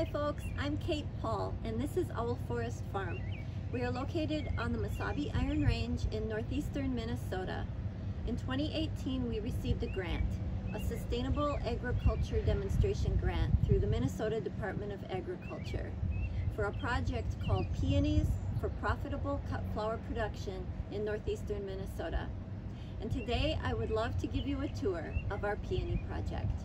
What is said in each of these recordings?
Hi folks, I'm Kate Paul and this is Owl Forest Farm. We are located on the Mesabi Iron Range in northeastern Minnesota. In 2018 we received a grant, a Sustainable Agriculture Demonstration Grant through the Minnesota Department of Agriculture for a project called Peonies for Profitable Cut Flower Production in northeastern Minnesota. And today I would love to give you a tour of our peony project.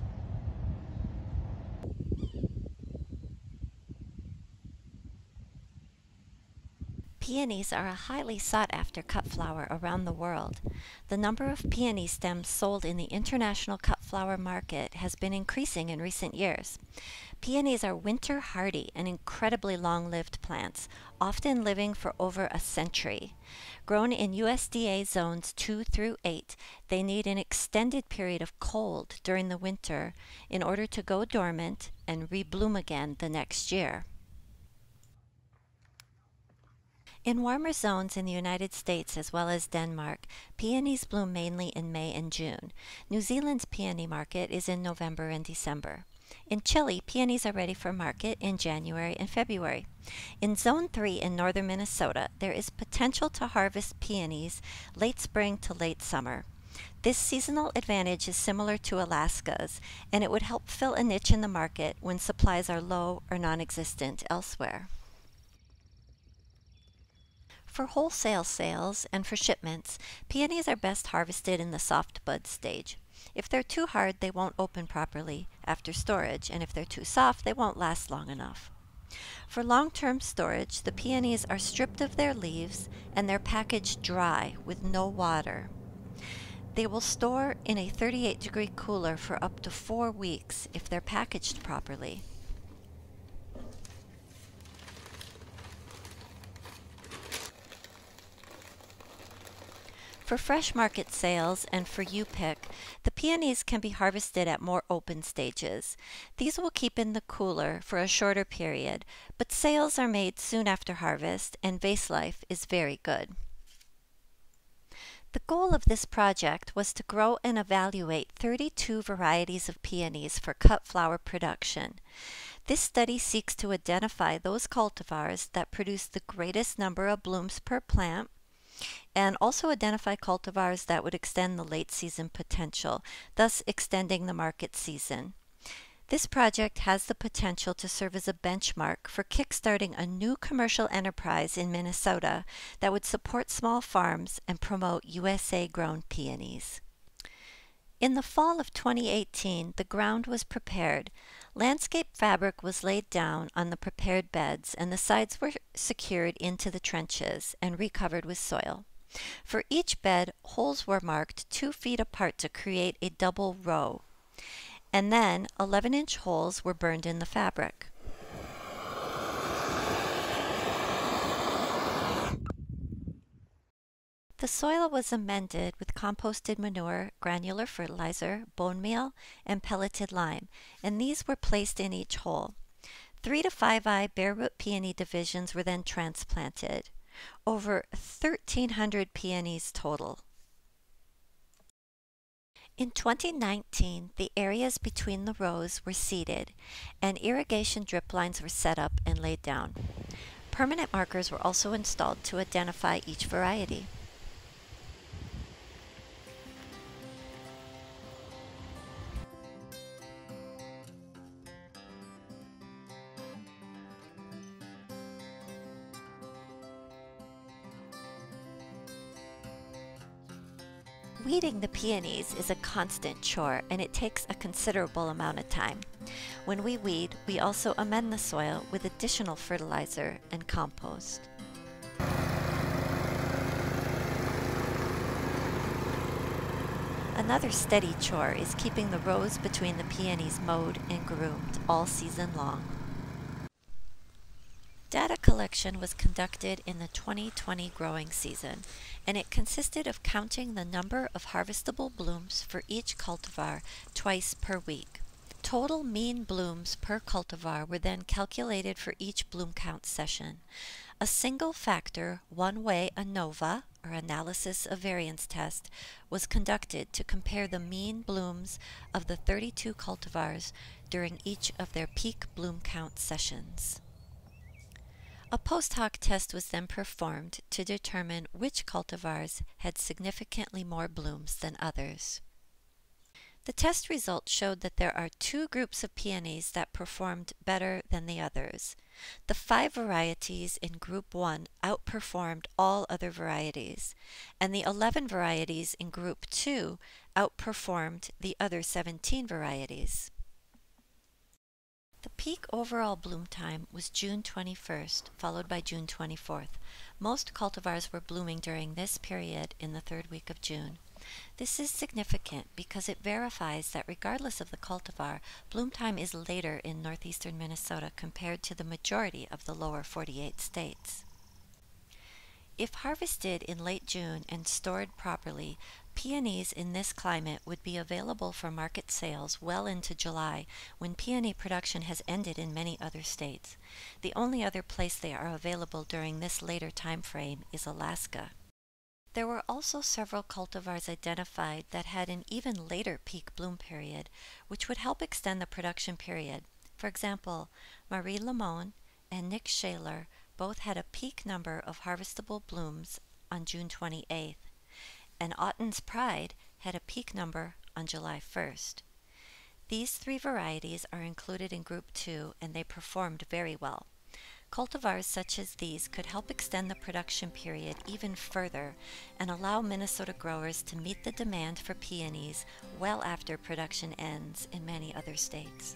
Peonies are a highly sought after cut flower around the world. The number of peony stems sold in the international cut flower market has been increasing in recent years. Peonies are winter hardy and incredibly long lived plants, often living for over a century. Grown in USDA zones 2 through 8, they need an extended period of cold during the winter in order to go dormant and rebloom again the next year. In warmer zones in the United States as well as Denmark, peonies bloom mainly in May and June. New Zealand's peony market is in November and December. In Chile, peonies are ready for market in January and February. In Zone 3 in northern Minnesota, there is potential to harvest peonies late spring to late summer. This seasonal advantage is similar to Alaska's, and it would help fill a niche in the market when supplies are low or non existent elsewhere. For wholesale sales and for shipments, peonies are best harvested in the soft bud stage. If they're too hard, they won't open properly after storage, and if they're too soft, they won't last long enough. For long-term storage, the peonies are stripped of their leaves and they're packaged dry with no water. They will store in a 38 degree cooler for up to four weeks if they're packaged properly. For fresh market sales and for U-pick, the peonies can be harvested at more open stages. These will keep in the cooler for a shorter period, but sales are made soon after harvest and vase life is very good. The goal of this project was to grow and evaluate 32 varieties of peonies for cut flower production. This study seeks to identify those cultivars that produce the greatest number of blooms per plant and also identify cultivars that would extend the late season potential, thus extending the market season. This project has the potential to serve as a benchmark for kickstarting a new commercial enterprise in Minnesota that would support small farms and promote USA grown peonies. In the fall of 2018, the ground was prepared. Landscape fabric was laid down on the prepared beds, and the sides were secured into the trenches and recovered with soil. For each bed, holes were marked two feet apart to create a double row, and then 11 inch holes were burned in the fabric. The soil was amended with composted manure, granular fertilizer, bone meal, and pelleted lime, and these were placed in each hole. Three to five eye bare root peony divisions were then transplanted. Over 1,300 peonies total. In 2019, the areas between the rows were seeded and irrigation drip lines were set up and laid down. Permanent markers were also installed to identify each variety. Weeding the peonies is a constant chore and it takes a considerable amount of time. When we weed, we also amend the soil with additional fertilizer and compost. Another steady chore is keeping the rows between the peonies mowed and groomed all season long. Data collection was conducted in the 2020 growing season, and it consisted of counting the number of harvestable blooms for each cultivar twice per week. Total mean blooms per cultivar were then calculated for each bloom count session. A single factor one-way ANOVA, or analysis of variance test, was conducted to compare the mean blooms of the 32 cultivars during each of their peak bloom count sessions. A post hoc test was then performed to determine which cultivars had significantly more blooms than others. The test results showed that there are two groups of peonies that performed better than the others. The five varieties in Group 1 outperformed all other varieties, and the 11 varieties in Group 2 outperformed the other 17 varieties. The peak overall bloom time was June 21st, followed by June 24th. Most cultivars were blooming during this period in the third week of June. This is significant because it verifies that regardless of the cultivar, bloom time is later in northeastern Minnesota compared to the majority of the lower 48 states. If harvested in late June and stored properly, peonies in this climate would be available for market sales well into July when peony production has ended in many other states. The only other place they are available during this later time frame is Alaska. There were also several cultivars identified that had an even later peak bloom period, which would help extend the production period. For example, Marie Lemoine and Nick Shaylor both had a peak number of harvestable blooms on June 28th, and Otten's Pride had a peak number on July 1st. These three varieties are included in Group 2 and they performed very well. Cultivars such as these could help extend the production period even further and allow Minnesota growers to meet the demand for peonies well after production ends in many other states.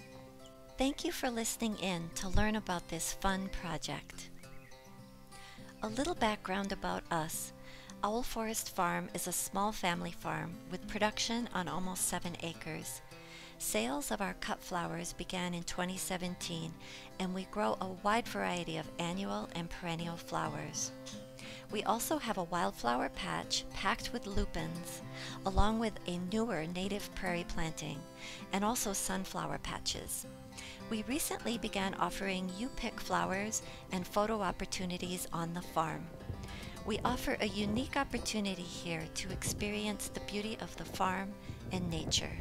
Thank you for listening in to learn about this fun project. A little background about us. Owl Forest Farm is a small family farm with production on almost seven acres. Sales of our cut flowers began in 2017, and we grow a wide variety of annual and perennial flowers. We also have a wildflower patch packed with lupins, along with a newer native prairie planting, and also sunflower patches. We recently began offering you pick flowers and photo opportunities on the farm. We offer a unique opportunity here to experience the beauty of the farm and nature.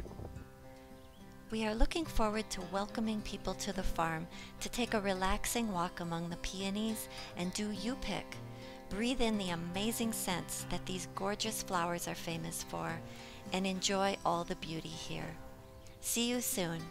We are looking forward to welcoming people to the farm to take a relaxing walk among the peonies and do you pick. Breathe in the amazing scents that these gorgeous flowers are famous for and enjoy all the beauty here. See you soon.